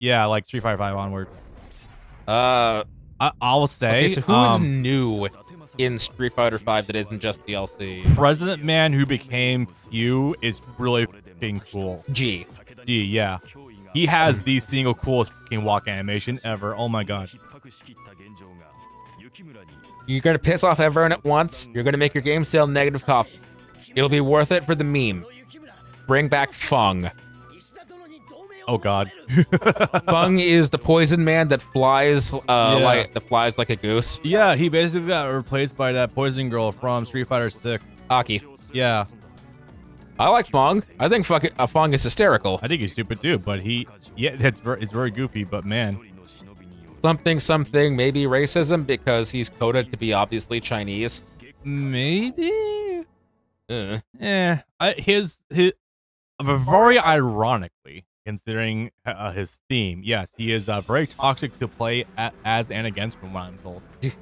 Yeah, like Street Fighter Five onward. Uh, I, I'll say. okay, so who's um, new in Street Fighter 5 that isn't just DLC? President Man who became Q is really fucking cool. G. Gee, yeah. He has the single coolest fucking walk animation ever. Oh my god. You're gonna piss off everyone at once. You're gonna make your game sell negative copy. It'll be worth it for the meme. Bring back Fung. Oh god. Fung is the poison man that flies, uh, Yeah. like that flies like a goose. yeah, he basically got replaced by that poison girl from Street Fighter 6. Aki. Yeah. I like Fung. I think fuck uh, Fung is hysterical. I think he's stupid too, but he yeah, that's very it's very goofy, but man. Something, something, maybe racism because he's coded to be obviously Chinese. Maybe Uh. Eh, I, his his very ironically, considering uh, his theme, yes, he is uh, very toxic to play a, as and against, from what I'm told.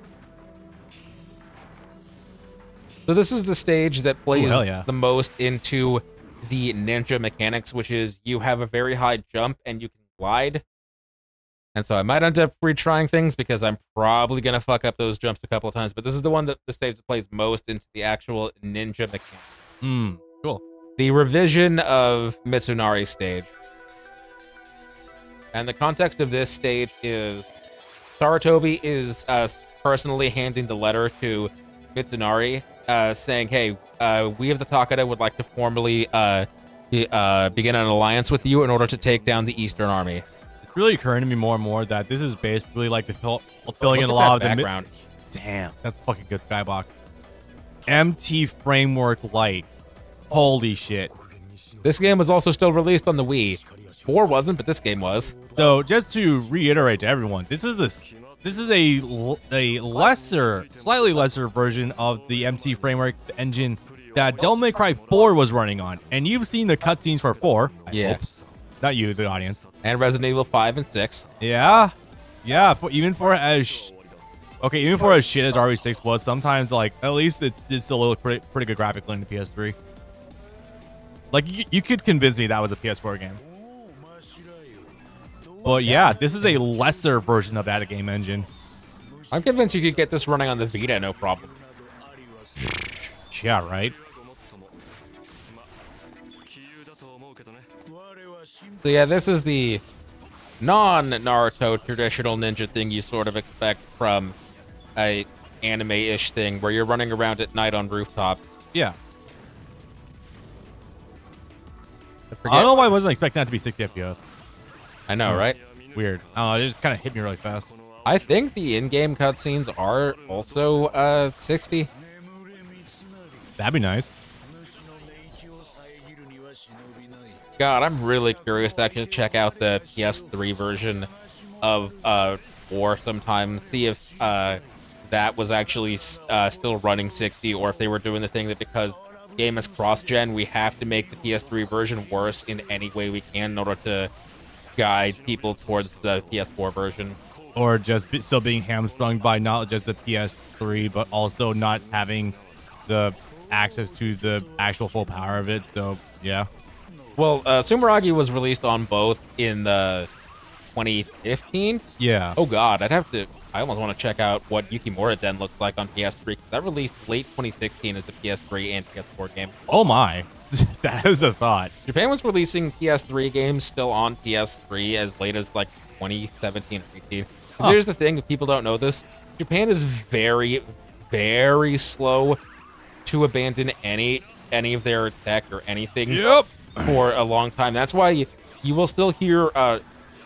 So this is the stage that plays hell yeah. the most into the ninja mechanics, which is you have a very high jump and you can glide. And so I might end up retrying things because I'm probably gonna fuck up those jumps a couple of times. But this is the one that the stage that plays most into the actual ninja mechanics. Hmm. Cool. The revision of Mitsunari stage. And the context of this stage is Sarutobi is uh, personally handing the letter to Mitsunari, uh, saying, "Hey, uh, we of the Takeda would like to formally uh, uh, begin an alliance with you in order to take down the Eastern Army." It's really occurring to me more and more that this is basically like the fill, filling in a lot of that the background. Damn, that's fucking good skybox. MT Framework Lite. Holy shit. This game was also still released on the Wii. Four wasn't, but this game was. So just to reiterate to everyone, this is this this is a a lesser, slightly lesser version of the MT Framework engine that Devil May Cry 4 was running on, and you've seen the cutscenes for 4. I Yeah. hope. Not you, the audience. And Resident Evil 5 and 6. Yeah, yeah. For, even for as okay, even for as shit as RE6 was, sometimes like at least it, it still looked pretty, pretty good graphically in the PS3. Like you, you could convince me that was a PS4 game. But yeah, this is a lesser version of that game engine. I'm convinced you could get this running on the Vita, no problem. Yeah, right. So yeah, this is the non-Naruto traditional ninja thing you sort of expect from a anime-ish thing where you're running around at night on rooftops. Yeah. I, I don't know why I wasn't expecting that to be 60 FPS. I know, right? Weird. Oh, it just kind of hit me really fast. I think the in-game cutscenes are also uh 60. That'd be nice. God, I'm really curious to actually check out the PS3 version of uh 4 sometime. See if uh that was actually uh, still running 60, or if they were doing the thing that because game is cross-gen, we have to make the PS3 version worse in any way we can in order to guide people towards the PS4 version. Or just be, still being hamstrung by not just the PS3, but also not having the access to the actual full power of it. So, yeah. Well, uh, Sumeragi was released on both in the 2015. Yeah. Oh God, I'd have to. I almost want to check out what Yukimura Den looks like on PS3. 'cause That released late 2016 as the PS3 and PS4 game. Oh my. that is a thought. Japan was releasing PS3 games still on PS3 as late as like 2017 or 18. Huh. Here's the thing: if people don't know this, Japan is very, very slow to abandon any any of their tech or anything Yep. for a long time. That's why you, you will still hear uh,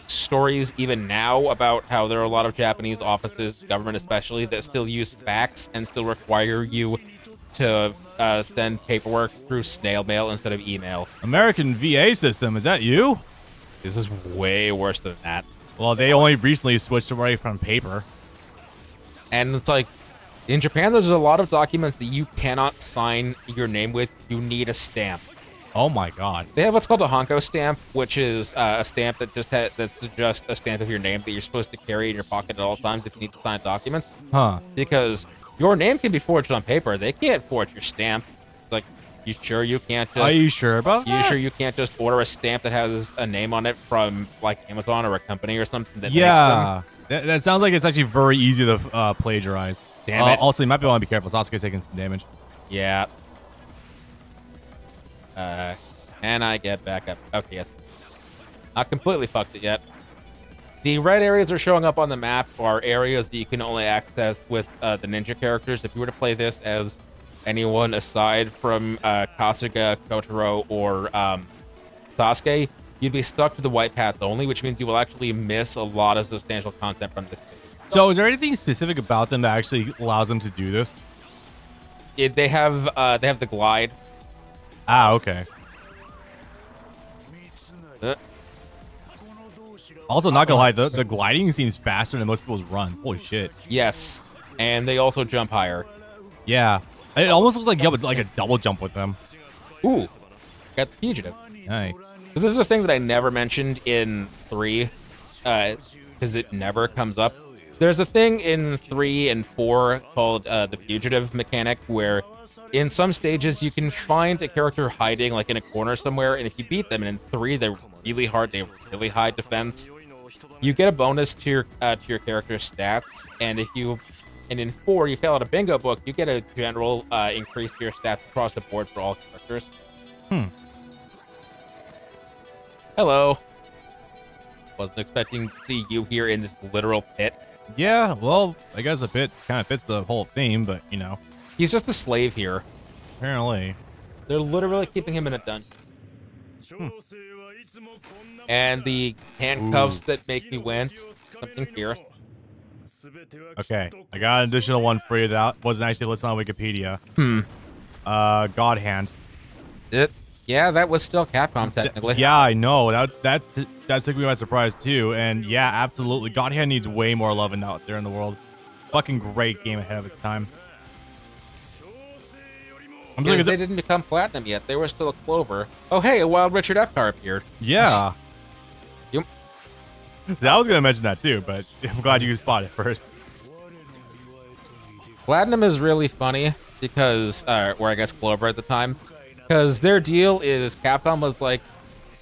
stories even now about how there are a lot of Japanese offices, government especially, that still use fax and still require you to uh, send paperwork through snail mail instead of email. American VA system, is that you? This is way worse than that. Well, they only recently switched away from paper. And it's like in Japan, there's a lot of documents that you cannot sign your name with. You need a stamp. Oh my god. They have what's called a hanko stamp, which is uh, a stamp that just ha- that's just a stamp of your name that you're supposed to carry in your pocket at all times if you need to sign documents. Huh. Because your name can be forged on paper, they can't forge your stamp. Like You sure you can't Are you sure about You that? sure you can't just order a stamp that has a name on it from like Amazon or a company or something that makes them? Yeah. That, that sounds like it's actually very easy to uh, plagiarize. Damn Uh, it. Also, you might be want to be careful. Sasuke's taking some damage. Yeah. Uh, can I get back up? Okay, yes. Not completely fucked it yet. The red areas are showing up on the map are areas that you can only access with uh, the ninja characters. If you were to play this as anyone aside from uh, Kasuga, Kotaro, or um, Sasuke, you'd be stuck to the white paths only, which means you will actually miss a lot of substantial content from this stage. So, is there anything specific about them that actually allows them to do this? It, they have uh, they have the glide. Ah, okay. Uh, Also, not gonna lie, the, the gliding seems faster than most people's runs. Holy shit. yes, and they also jump higher. Yeah. It almost looks like you have like a double jump with them. Ooh, got the fugitive. Nice. So this is a thing that I never mentioned in three, because it never comes up. There's a thing in three and four called uh, the fugitive mechanic, where in some stages you can find a character hiding like in a corner somewhere, and if you beat them, and in three they're really hard, they have really high defense. You get a bonus to your uh, to your character's stats, and if you and in four you fail out a bingo book, you get a general uh, increase to your stats across the board for all characters. Hmm. Hello. Wasn't expecting to see you here in this literal pit. Yeah, well, I guess a bit kind of fits the whole theme, but you know, He's just a slave here. apparently. They're literally keeping him in a dungeon. And the handcuffs that make me wince, something fierce. Okay, I got an additional one for you that wasn't actually listed on Wikipedia. Hmm. Uh, God Hand. It, yeah, that was still Capcom technically. Yeah, I know. That that that took me by surprise too. And yeah, absolutely, God Hand needs way more love out there in the world. Fucking great game ahead of its time. I'm Because they didn't become platinum yet. They were still a clover. Oh, hey, a wild Richard Epcar appeared. yeah. Yep. I was gonna mention that too, but I'm glad you spotted it first. Platinum is really funny because, uh, or I guess Clover at the time, because their deal is Capcom was like,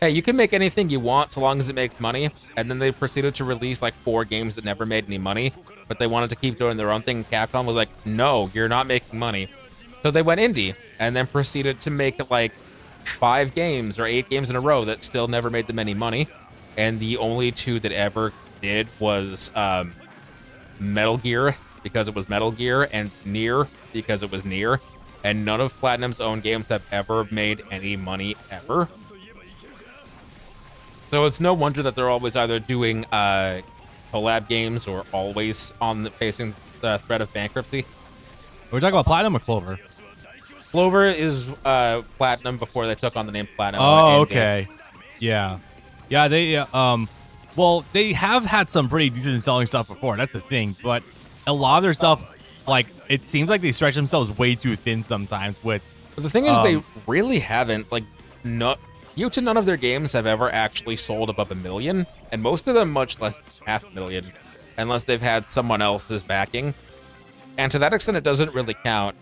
hey, you can make anything you want so long as it makes money. And then they proceeded to release like four games that never made any money, but they wanted to keep doing their own thing. Capcom was like, no, you're not making money. So they went indie and then proceeded to make like five games or eight games in a row that still never made them any money. And the only two that ever did was um, Metal Gear because it was Metal Gear and Nier because it was Nier. And none of Platinum's own games have ever made any money ever. So it's no wonder that they're always either doing uh, collab games or always on the, facing the threat of bankruptcy. We're talking about Platinum or Clover. Clover is uh, Platinum before they took on the name Platinum. Oh, okay. Yeah, yeah. They uh, um, well, they have had some pretty decent selling stuff before. That's the thing, but a lot of their stuff, like it seems like they stretch themselves way too thin sometimes. With But the thing is, they Um, really haven't. Like, no, few to none of their games have ever actually sold above a million, and most of them much less half a million, unless they've had someone else's backing. And to that extent, it doesn't really count.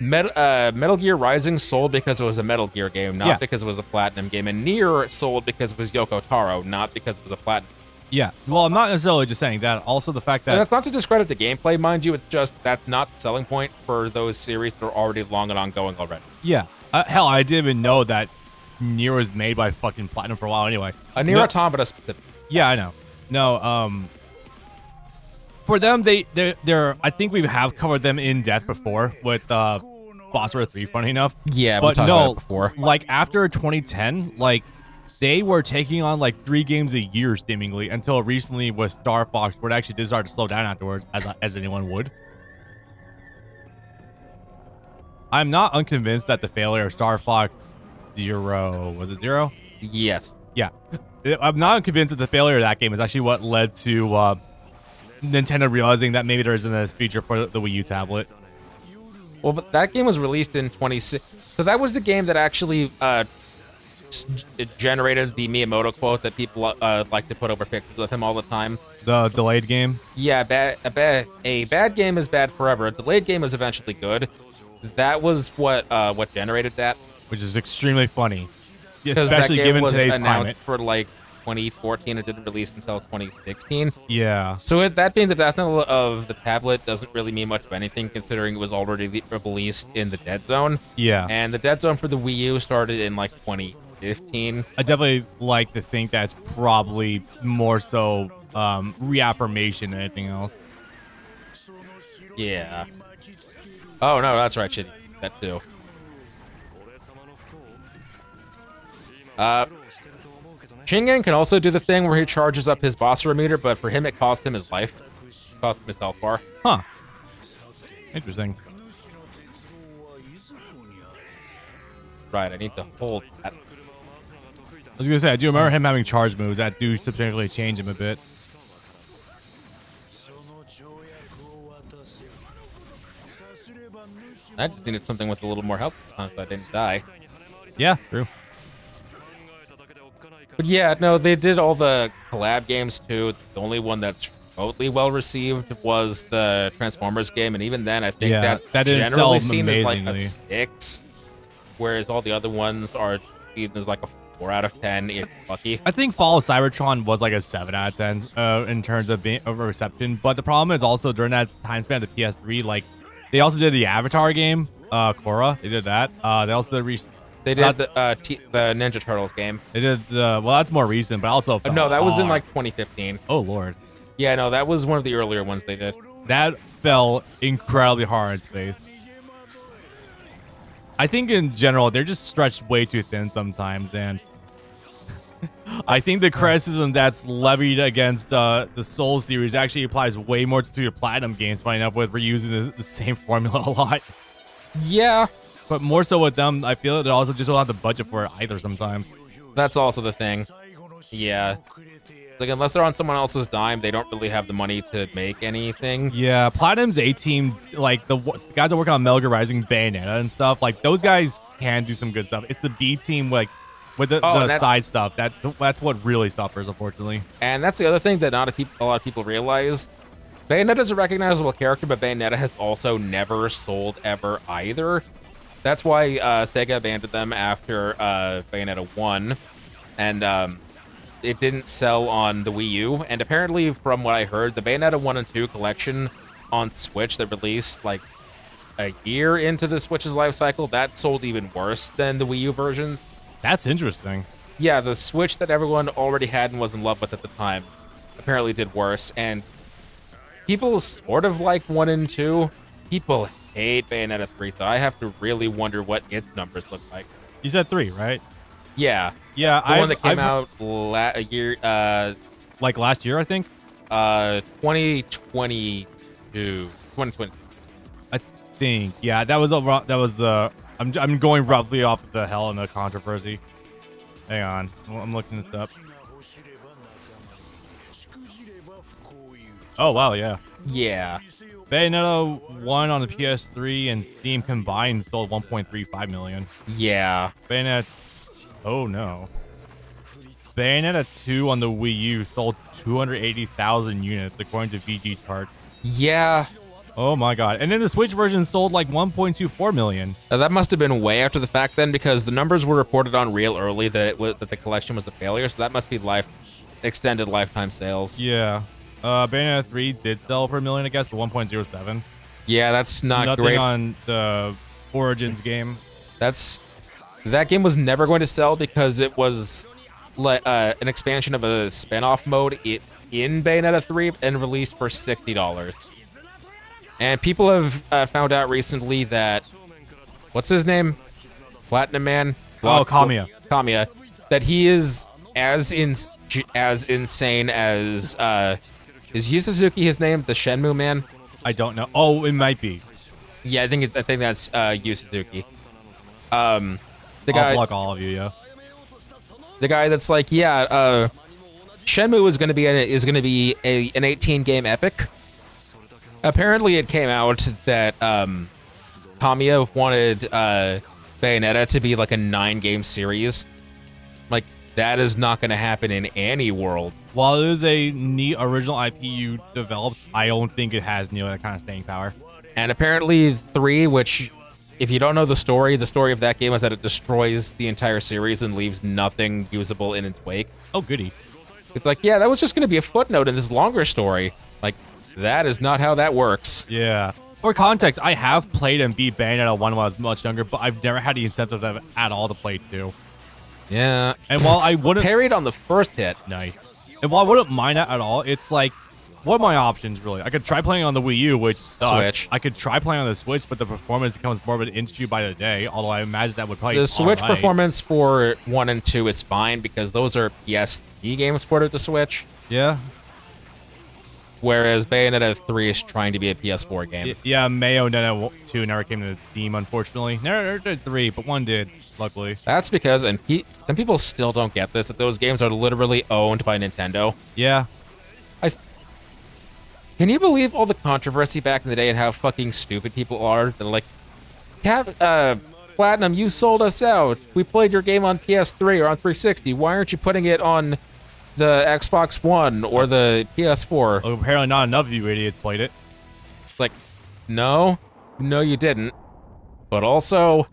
Met, uh, Metal Gear Rising sold because it was a Metal Gear game, not Yeah. because it was a Platinum game, and Nier sold because it was Yoko Taro, not because it was a Platinum. yeah, well, I'm not necessarily just saying that. Also, the fact And that that's not to discredit the gameplay, mind you. It's just that's not the selling point for those series that are already long and ongoing already. yeah, uh, hell, I didn't even know that Nier was made by fucking Platinum for a while. Anyway, A Nier No- Automata specific. Yeah, I know. No, um for them they they're, they're I think we have covered them in depth before with uh Phosphor 3 funny enough. Yeah, but talked no, about it before. like after 2010, like they were taking on like three games a year seemingly until recently with Star Fox where it actually did start to slow down afterwards as as anyone would. I'm not unconvinced that the failure of Star Fox Zero was it Zero? Yes. Yeah. I'm not convinced that the failure of that game is actually what led to uh, Nintendo realizing that maybe there isn't a feature for the Wii U tablet. Well, but that game was released in 26. So that was the game that actually uh, generated the Miyamoto quote that people uh, like to put over pictures of him all the time. The delayed game. Yeah, bad, a bad a bad game is bad forever. A delayed game is eventually good. that was what uh, what generated that. which is extremely funny, especially given today's climate. for like 2014. It didn't release until 2016. Yeah, So it, that being the death knell of the tablet doesn't really mean much of anything, considering it was already released in the Dead Zone, yeah. and the Dead Zone for the Wii U started in like 2015. I definitely like to think that's probably more so um, reaffirmation than anything else. Yeah. Oh no, that's right, shitty. That too. Uh, Shingen can also do the thing where he charges up his boss meter, but for him it cost him his life. Cost him his health bar. Huh. Interesting. Right, I need to hold that. I was gonna say I do remember him having charge moves that do substantially change him a bit. I just needed something with a little more help so I didn't die. Yeah, true. But yeah, no, they did all the collab games too. The only one that's remotely well received was the Transformers game, and even then, I think Yeah, that's that generally seen as like a six, whereas all the other ones are seen as like a four out of ten if lucky. I think Fall of Cybertron was like a seven out of ten uh, in terms of being of reception. But the problem is also during that time span of the PS3, like they also did the Avatar game, uh, Korra. They did that. Uh, they also did re- They did the uh, T- the Ninja Turtles game. they did the well, that's more recent, but also Uh, no, that was in like 2015. oh lord, Yeah, no, that was one of the earlier ones they did. that fell incredibly hard in space. I think in general they're just stretched way too thin sometimes, and I think the criticism that's levied against uh, the Soul series actually applies way more to the Platinum games. Funny enough, with reusing the, the same formula a lot, Yeah, but more so with them, I feel they also just don't have the budget for it either. Sometimes, that's also the thing. Yeah. Like unless they're on someone else's dime, they don't really have the money to make anything. yeah, Platinum's A team, like the, the guys that work on Metal Gear Rising, Bayonetta, and stuff, like those guys can do some good stuff. It's the B team, like with the, Oh, the side stuff that that's what really suffers, unfortunately. And that's the other thing that not a, peop- a lot of people realize. Bayonetta is a recognizable character, but Bayonetta has also never sold ever either. That's why uh, Sega abandoned them after uh, Bayonetta 1. And um, it didn't sell on the Wii U. And apparently, from what I heard, the Bayonetta 1 and 2 collection on Switch that released like a year into the Switch's life cycle, that sold even worse than the Wii U versions. That's interesting. Yeah, the Switch that everyone already had and was in love with at the time apparently did worse. And people sort of like 1 and 2. People hate Bayonetta 3, so I have to really wonder what its numbers look like. You said three, right? Yeah, Yeah, the I one that came out la- a year, uh, like last year, I think. uh, 2022. 2020. I think. Yeah, that was a That was the. I'm I'm going roughly off of the hell in the controversy. Hang on, I'm looking this up. Oh wow, yeah. Yeah. Bayonetta 1 on the PS3 and Steam combined sold 1.35 million. Yeah. Bayonetta. Oh no. Bayonetta 2 on the Wii U sold 280,000 units according to VG chart. Yeah. Oh my god. And then the Switch version sold like 1.24 million. Uh, that must have been way after the fact then, because the numbers were reported on real early that it was that the collection was a failure. So that must be life extended lifetime sales. Yeah. Uh, Bayonetta 3 did sell for a million, I guess, but 1.07. Yeah, that's not Nothing great. on the Origins game. That's that game was never going to sell because it was like uh, an expansion of a spin-off mode it, in Bayonetta 3 and released for sixty dollars. And people have uh, found out recently that what's his name, Platinum Man. Oh, Kamiya. Kamiya, that he is as in as insane as uh, is Yu Suzuki his name, the Shenmue man. I don't know. Oh, it might be. Yeah, I think it, I think that's uh, Yu Suzuki. Um, the I'll guy, block all of you, yeah. the guy that's like, yeah, uh, Shenmue is going to be a, is going to be a, an 18 game epic. Apparently, it came out that um, Kamiya wanted uh, Bayonetta to be like a nine game series. Like that is not going to happen in any world. While it is a neat original IP you developed, I don't think it has know that kind of staying power. And apparently, three, which if you don't know the story, the story of that game is that it destroys the entire series and leaves nothing usable in its wake. Oh, goody. It's like, yeah, that was just going to be a footnote in this longer story. Like, that is not how that works. Yeah. For context, I have played and beat Bayonetta 1 when I was much younger, but I've never had the incentive of- at all to play 2. Yeah. And while I wouldn't... Parried on the first hit. Nice. And while I wouldn't mind that at all, it's like, what are my options really? I could try playing on the Wii U, which sucks. Switch. I could try playing on the Switch, but the performance becomes more of an issue by the day. Although I imagine that would probably The Switch alright. performance for 1 and 2 is fine because those are PS3 games ported to Switch, Yeah, whereas Bayonetta 3 is trying to be a PS4 game. Yeah. Mayo Netta two never came to the Steam, unfortunately. Never, did three, but one did, luckily. That's because, and pe- some people still don't get this, that those games are literally owned by Nintendo. Yeah, I Can you believe all the controversy back in the day and how fucking stupid people are? They're like, Cap, uh, Platinum, you sold us out. We played your game on PS3 or on 360. Why aren't you putting it on the Xbox One or the PS4? well, apparently not enough of you idiots played it. It's like, no, no, you didn't. But also,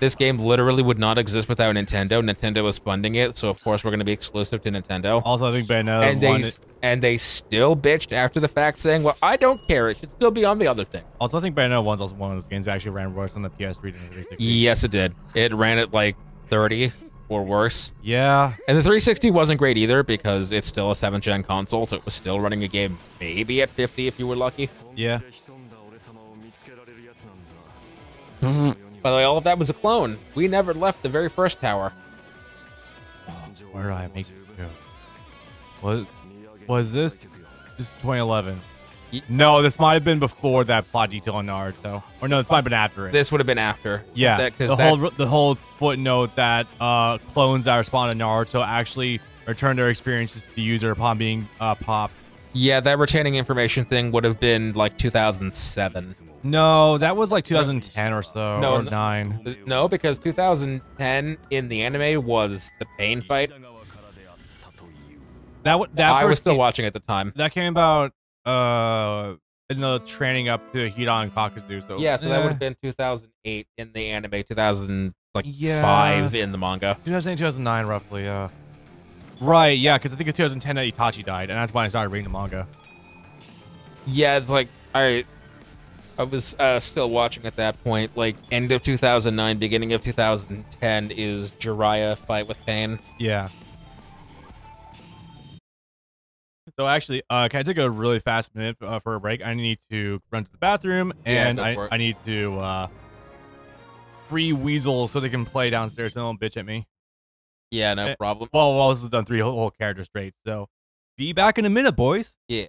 this game literally would not exist without Nintendo. Nintendo was funding it, so of course we're going to be exclusive to Nintendo. Also, I think Bayonetta and they and they still bitched after the fact, saying, "Well, I don't care. It should still be on the other thing." Also, I think Bayonetta one's also one of those games that actually ran worse on the PS3 than the 360. Yes, it did. It ran at like 30 or worse. Yeah, And the 360 wasn't great either because it's still a 7th gen console, so it was still running a game maybe at 50 if you were lucky. yeah. By the way, all of that was a clone. We never left the very first tower. Where do I make it go? Was was this? This is 2011. No, this might have been before that plot detail on Naruto, or no, this might have been after it. This would have been after. yeah, That, the that- whole the whole footnote that uh, clones that respond to Naruto actually return their experiences to the user upon being uh, popped. yeah, that retaining information thing would have been like 2007. No, that was like 2010 or so, No, or nine. No, because 2010 in the anime was the pain fight. That that I was still came- watching at the time. that came about uh in the training up to Hidan Kakuzu. So Yeah, so that eh, would have been 2008 in the anime, 2000 like Yeah. five in the manga. 2008, 2009, roughly. Yeah. Right. Yeah, because I think it's 2010 that Itachi died, and that's why I started reading the manga. Yeah, it's like I I was uh, still watching at that point. Like end of 2009, beginning of 2010 is Jiraiya fight with Pain. Yeah. So actually, uh, can I take a really fast minute uh, for a break? I need to run to the bathroom, and go I. I need to uh, free weasel so they can play downstairs and don't bitch at me. Yeah, no Eh. problem. Well, well, this is done three whole, whole characters straight. So, be back in a minute, boys. Yeah.